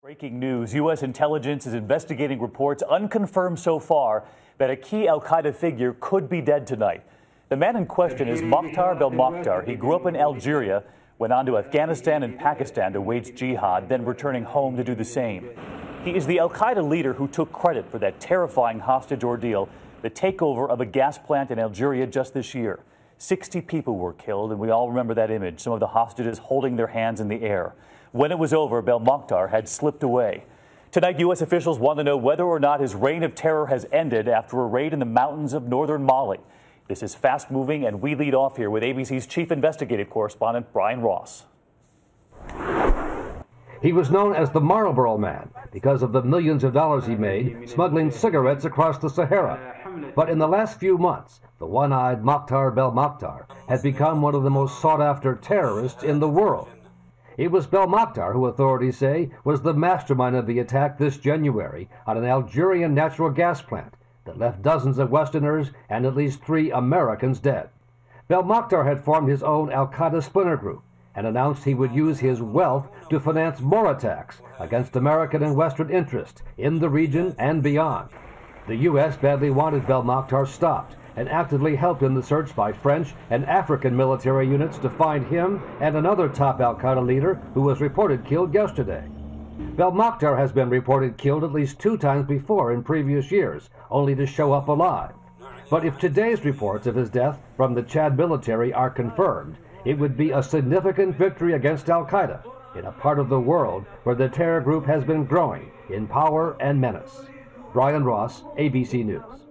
Breaking news U.S. intelligence is investigating reports, unconfirmed so far, that a key Al Qaeda figure could be dead tonight. The man in question is Mokhtar Belmokhtar. He grew up in Algeria, went on to Afghanistan and Pakistan to wage jihad, then returning home to do the same. He is the Al Qaeda leader who took credit for that terrifying hostage ordeal, the takeover of a gas plant in Algeria just this year. 60 people were killed, and we all remember that image, some of the hostages holding their hands in the air. When it was over, Belmokhtar had slipped away. Tonight, U.S. officials want to know whether or not his reign of terror has ended after a raid in the mountains of northern Mali. This is fast moving, and we lead off here with ABC's chief investigative correspondent, Brian Ross. He was known as the Marlboro Man because of the millions of dollars he made smuggling cigarettes across the Sahara. But in the last few months, the one-eyed Mokhtar Belmokhtar had become one of the most sought-after terrorists in the world. It was Belmokhtar who authorities say was the mastermind of the attack this January on an Algerian natural gas plant that left dozens of Westerners and at least three Americans dead. Belmokhtar had formed his own Al-Qaeda splinter group and announced he would use his wealth to finance more attacks against American and Western interests in the region and beyond. The U.S. badly wanted Belmokhtar stopped and actively helped in the search by French and African military units to find him and another top Al Qaeda leader who was reported killed yesterday. Belmokhtar has been reported killed at least two times before in previous years, only to show up alive. But if today's reports of his death from the Chad military are confirmed, it would be a significant victory against Al Qaeda in a part of the world where the terror group has been growing in power and menace. Brian Ross, ABC News.